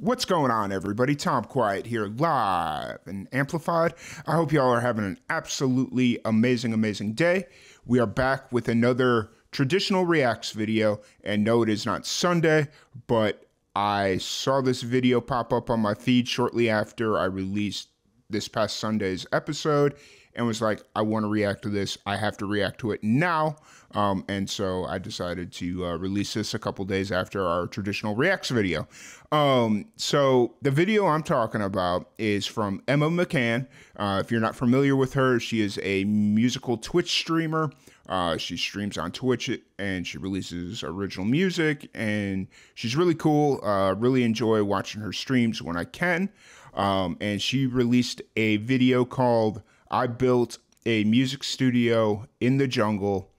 What's going on, everybody? Tom Quiet here, live and amplified. I hope y'all are having an absolutely amazing, amazing day. We are back with another traditional Reacts video, and no, it is not Sunday, but I saw this video pop up on my feed shortly after I released this past Sunday's episode and was like, I want to react to this. I have to react to it now. Um, and so I decided to uh, release this a couple days after our traditional reacts video. Um, so the video I'm talking about is from Emma McGann. Uh, if you're not familiar with her, she is a musical Twitch streamer. Uh, she streams on Twitch and she releases original music, and she's really cool. Uh, really enjoy watching her streams when I can. Um, and she released a video called I built a music studio in the jungle,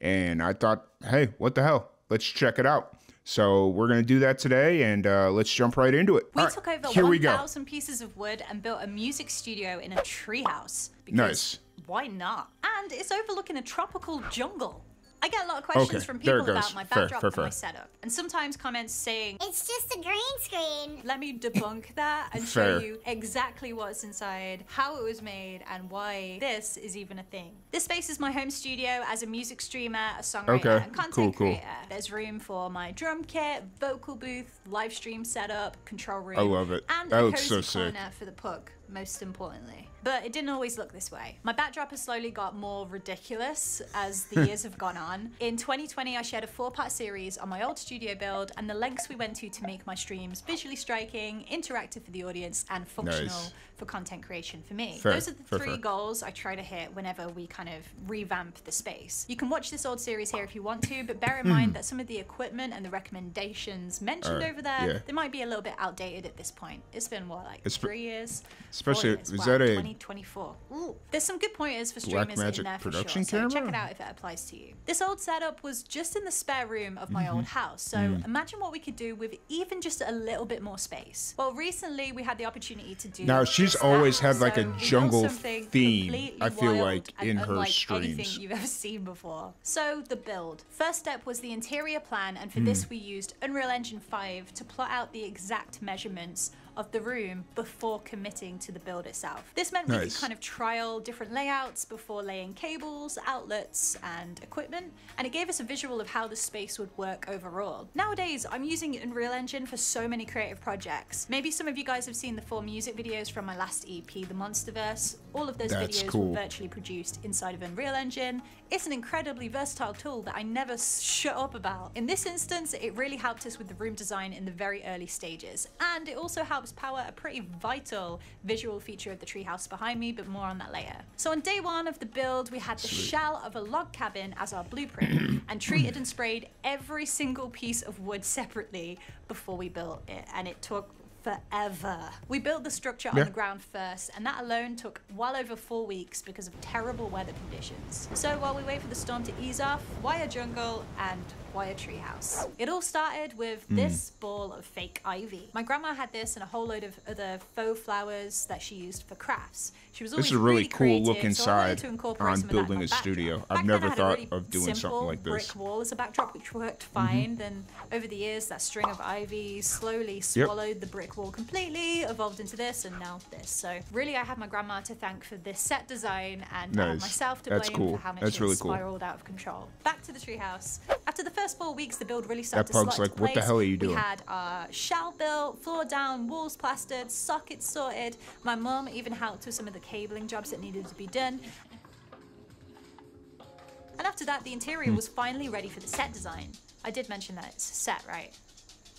and I thought, hey, what the hell? Let's check it out. So we're gonna do that today, and uh, let's jump right into it. We took over 1,000 pieces of wood and built a music studio in a treehouse. Nice. Why not? And it's overlooking a tropical jungle. I get a lot of questions okay, from people about my backdrop fair, fair, fair. and my setup, and sometimes comments saying it's just a green screen. Let me debunk that and show you exactly what's inside, how it was made, and why this is even a thing. This space is my home studio as a music streamer, a songwriter, okay. and content cool, creator. Cool. There's room for my drum kit, vocal booth, live stream setup, control room. I love it. And that a looks cozy so corner sick. for the pug, most importantly. But it didn't always look this way. My backdrop has slowly got more ridiculous as the years have gone on. In 2020, I shared a four part series on my old studio build and the lengths we went to to make my streams visually striking, interactive for the audience, and functional nice. for content creation for me. Fair, Those are the fair, three fair. goals I try to hit whenever we kind of revamp the space. You can watch this old series here if you want to, but bear in mind that some of the equipment and the recommendations mentioned uh, over there, yeah. they might be a little bit outdated at this point. It's been what, like it's three years? Especially, is wow, that a 2024. Ooh. There's some good pointers for streamers in there for production sure. Camera? So check it out if it applies to you. This old setup was just in the spare room of my mm -hmm. old house. So mm. imagine what we could do with even just a little bit more space. Well, recently we had the opportunity to do. Now she's always had like so a jungle theme. I feel like in her streams. Anything you've ever seen before. So the build. First step was the interior plan, and for mm. this we used Unreal Engine 5 to plot out the exact measurements of the room before committing to the build itself. This meant nice. we could kind of trial different layouts before laying cables, outlets, and equipment, and it gave us a visual of how the space would work overall. Nowadays, I'm using Unreal Engine for so many creative projects. Maybe some of you guys have seen the four music videos from my last EP, The Monsterverse. All of those That's videos cool. were virtually produced inside of Unreal Engine. It's an incredibly versatile tool that I never shut up about. In this instance, it really helped us with the room design in the very early stages, and it also helps power a pretty vital visual feature of the treehouse behind me, but more on that later. So on day one of the build, we had the Sweet. shell of a log cabin as our blueprint and treated and sprayed every single piece of wood separately before we built it. And it took forever. We built the structure yeah. on the ground first, and that alone took well over four weeks because of terrible weather conditions. So while we wait for the storm to ease off, wire jungle and wire treehouse. It all started with mm. this ball of fake ivy. My grandma had this and a whole load of other faux flowers that she used for crafts. She was always This is a really, really cool creative, look inside so on building a studio. I've never thought really of doing something like this. brick wall as a backdrop, which worked mm-hmm. fine. Mm -hmm. Then over the years, that string of ivy slowly swallowed yep. the brick wall completely, evolved into this, and now this. So really, I have my grandma to thank for this set design and nice. myself to That's blame cool. for how much That's it really cool. spiraled out of control. Back to the treehouse. After the first four weeks, the build really started that to like, what the hell are you doing? We had our shell built, floor down, walls plastered, sockets sorted. My mum even helped with some of the cabling jobs that needed to be done. And after that, the interior hmm. was finally ready for the set design. I did mention that it's set, right?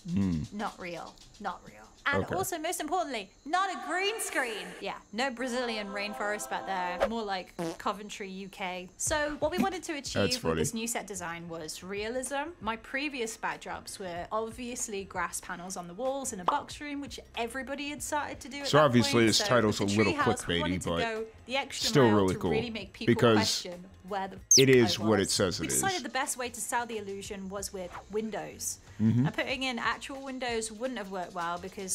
Mm. Not real. Not real. And okay. also, most importantly, not a green screen. Yeah, no Brazilian rainforest back there. More like Coventry, UK. So what we wanted to achieve with this new set design was realism. My previous backdrops were obviously grass panels on the walls in a box room, which everybody had started to do. so obviously, point. this so title's a little clickbaity, but still really cool really because it is what it says it is. We decided the best way to sell the illusion was with windows. Mm -hmm. And putting in actual windows wouldn't have worked well because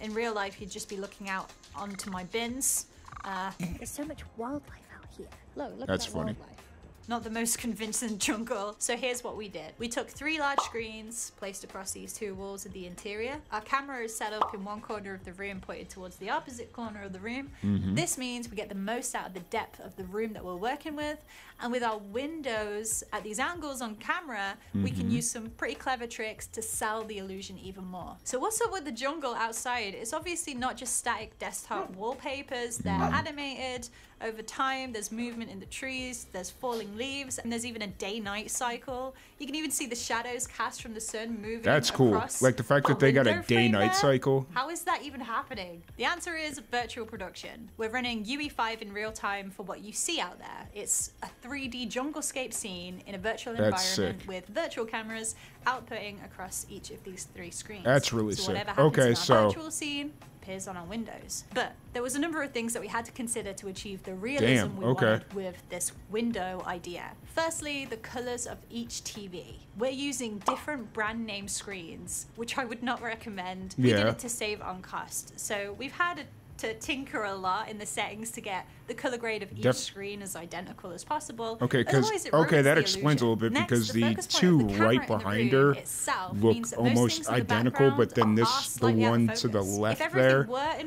in real life you'd just be looking out onto my bins. Uh, There's so much wildlife out here. Look, look That's at that funny. wildlife. Not the most convincing jungle. So here's what we did. We took three large screens placed across these two walls of the interior. Our camera is set up in one corner of the room pointed towards the opposite corner of the room. Mm-hmm. This means we get the most out of the depth of the room that we're working with. And with our windows at these angles on camera, we can mm-hmm. use some pretty clever tricks to sell the illusion even more. So what's up with the jungle outside? It's obviously not just static desktop hmm. wallpapers. They're hmm. animated over time. There's movement in the trees. There's falling leaves, and there's even a day-night cycle. You can even see the shadows cast from the sun moving. That's cool. across Like the fact that they got a day-night cycle. How is that even happening? The answer is virtual production. We're running UE5 in real time for what you see out there. It's a 3D junglescape scene in a virtual That's environment sick. with virtual cameras outputting across each of these three screens. That's really so sick. Whatever happens Okay, so- virtual scene appears on our windows. But there was a number of things that we had to consider to achieve the realism Damn, we okay. wanted with this window idea. Firstly, the colors of each TV. We're using different brand name screens, which I would not recommend. We did it to save on cost. So we've had a, to tinker a lot in the settings to get the color grade of each Def- screen as identical as possible. Okay, 'cause- Otherwise it okay, that the explains a little bit Next, because the point two the right behind her look means that most almost the identical, but then this- the slightly out of one to the left there,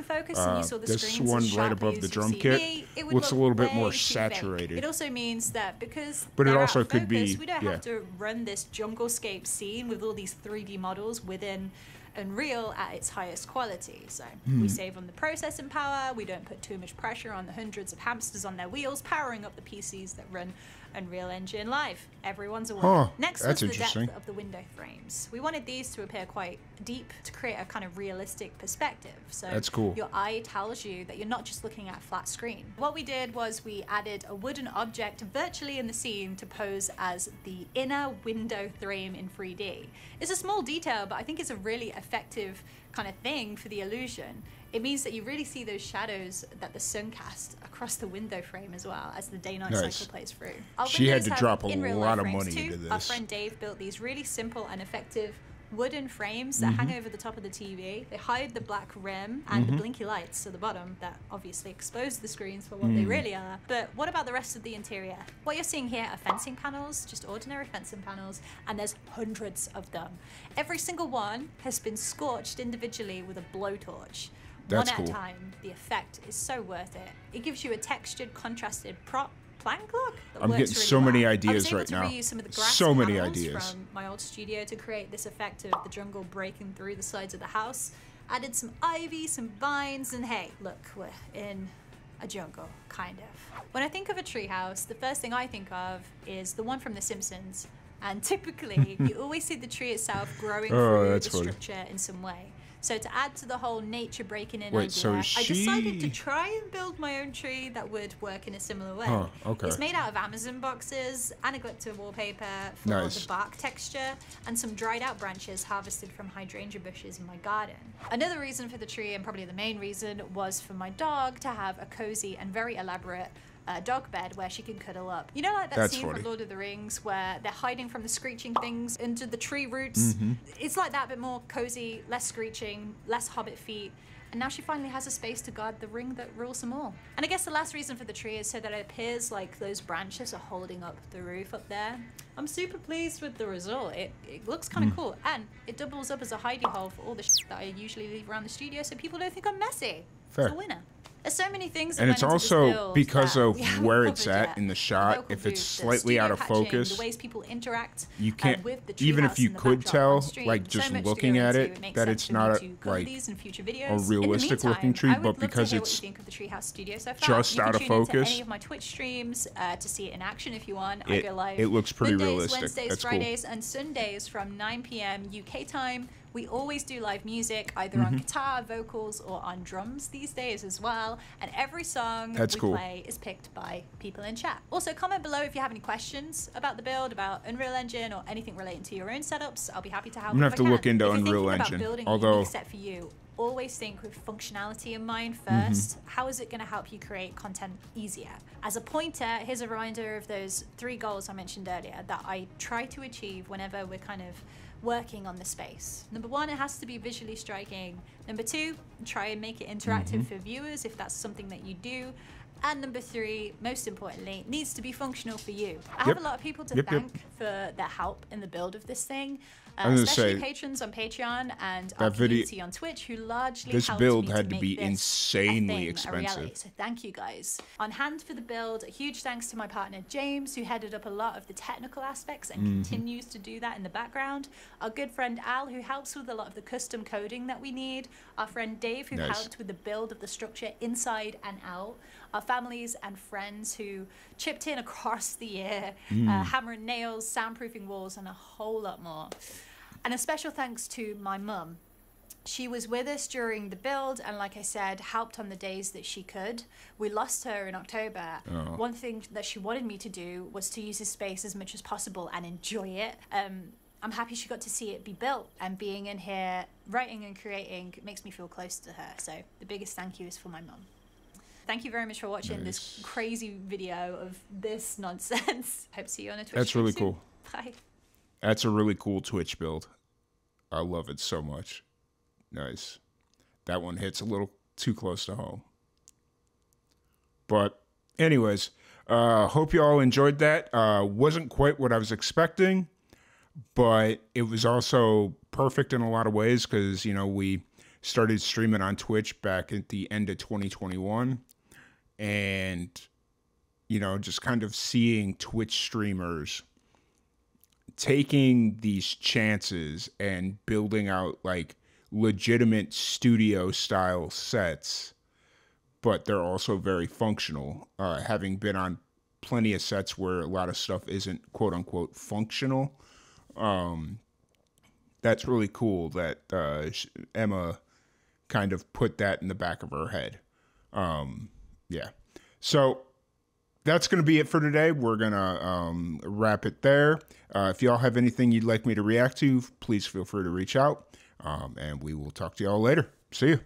focus uh, the this one right above the drum kit me, it would looks a little bit more way too fake. saturated. It also means that because But it also could be- focus, we don't yeah. have to run this junglescape scene with all these 3D models within Unreal at its highest quality. So Hmm. we save on the processing power, we don't put too much pressure on the hundreds of hamsters on their wheels powering up the PCs that run Unreal Engine Live. Everyone's a winner. Huh, Next that's was the interesting. depth of the window frames. We wanted these to appear quite deep to create a kind of realistic perspective. So That's cool. your eye tells you that you're not just looking at a flat screen. What we did was we added a wooden object virtually in the scene to pose as the inner window frame in 3D. It's a small detail, but I think it's a really effective kind of thing for the illusion. It means that you really see those shadows that the sun casts across the window frame as well as the day-night Nice. cycle plays through. Our She had to have drop a lot of money too. into Our friend Dave built these really simple and effective wooden frames that Mm-hmm. hang over the top of the TV. They hide the black rim and Mm-hmm. the blinky lights at the bottom that obviously expose the screens for what they Mm. really are. But what about the rest of the interior? What you're seeing here are fencing panels, just ordinary fencing panels, and there's hundreds of them. Every single one has been scorched individually with a blowtorch. That's one at cool. a time. The effect is so worth it. It gives you a textured, contrasted prop plank look. that I'm works getting really so many well. I ideas was able right to now. reuse some of the grass So many ideas. From my old studio to create this effect of the jungle breaking through the sides of the house. Added some ivy, some vines, and hey, look, we're in a jungle, kind of. When I think of a treehouse, the first thing I think of is the one from The Simpsons. And typically, you always see the tree itself growing Oh, through the funny. structure in some way. So to add to the whole nature breaking in Wait, idea, so I decided to try and build my own tree that would work in a similar way. Huh, okay. It's made out of Amazon boxes, anaglypta wallpaper for Nice. the bark texture, and some dried out branches harvested from hydrangea bushes in my garden. Another reason for the tree, and probably the main reason, was for my dog to have a cozy and very elaborate uh, dog bed where she can cuddle up. You know, like that That's scene funny. from Lord of the Rings where they're hiding from the screeching things into the tree roots. Mm-hmm. It's like that, but more cozy, less screeching, less hobbit feet. And now she finally has a space to guard the ring that rules them all. And I guess the last reason for the tree is so that it appears like those branches are holding up the roof up there. I'm super pleased with the result. It, it looks kind of cool. And it doubles up as a hidey hole for all the shit that I usually leave around the studio so people don't think I'm messy. Fair. It's a winner. There's so many things that And it's also because that of haven't where it's at in the The shot. vocal If it's slightly out of patching, focus, the ways people interact you uh, can't- with the even if you could tell, like, just to looking at into, it, that it's not a- like, these in future videos. In the realistic looking tree, but because it's you think of the Treehouse Studio so just out of focus, any of my Twitch streams uh, to see it in action if you want. I it- go live. it looks pretty Mondays, realistic. Wednesdays, That's cool. Fridays, and Sundays from 9 p.m. UK time. We always do live music, either Mm-hmm. on guitar, vocals, or on drums these days as well. And every song That's we cool. play is picked by people in chat. Also, comment below if you have any questions about the build, about Unreal Engine, or anything relating to your own setups. I'll be happy to help. I'm gonna have to look into Unreal Engine, building although- set for you, always think with functionality in mind Mm-hmm. 1st How is it going to help you create content easier? As a pointer, here's a reminder of those three goals I mentioned earlier that I try to achieve whenever we're kind of working on the space. Number one, it has to be visually striking. Number two, try and make it interactive mm-hmm. for viewers if that's something that you do. And number three, most importantly, needs to be functional for you. I have a lot of people to Yep, yep. thank for their help in the build of this thing. Uh, especially say, patrons on Patreon and our video- community on Twitch who largely This build me had to make be insanely thing, expensive. So thank you guys. On hand for the build, a huge thanks to my partner James, who headed up a lot of the technical aspects and Mm-hmm. continues to do that in the background. Our good friend Al, who helps with a lot of the custom coding that we need. Our friend Dave, who Nice. helped with the build of the structure inside and out. Our families and friends who chipped in across the year, Mm. uh, hammering nails, soundproofing walls, and a whole lot more. And a special thanks to my mum, she was with us during the build and like i said helped on the days that she could. We lost her in october. Oh. one thing that she wanted me to do was to use this space as much as possible and enjoy it. Um, i'm happy she got to see it be built and being in here writing and creating makes me feel close to her. So the biggest thank you is for my mum. Thank you very much for watching this crazy video of this nonsense. Hope to see you on a twitch That's really soon. cool. bye That's a really cool Twitch build. I love it so much. Nice. That one hits a little too close to home. But, anyways, uh, hope you all enjoyed that. Uh, wasn't quite what I was expecting, but it was also perfect in a lot of ways because, you know, we started streaming on Twitch back at the end of 2021. And, you know, just kind of seeing Twitch streamers taking these chances and building out like legitimate studio style sets, but they're also very functional. Uh, having been on plenty of sets where a lot of stuff isn't quote unquote functional, um, that's really cool that uh, Emma kind of put that in the back of her head. Um, yeah. So that's going to be it for today. We're going to um, wrap it there. Uh, if y'all have anything you'd like me to react to, please feel free to reach out. Um, and we will talk to y'all later. See you.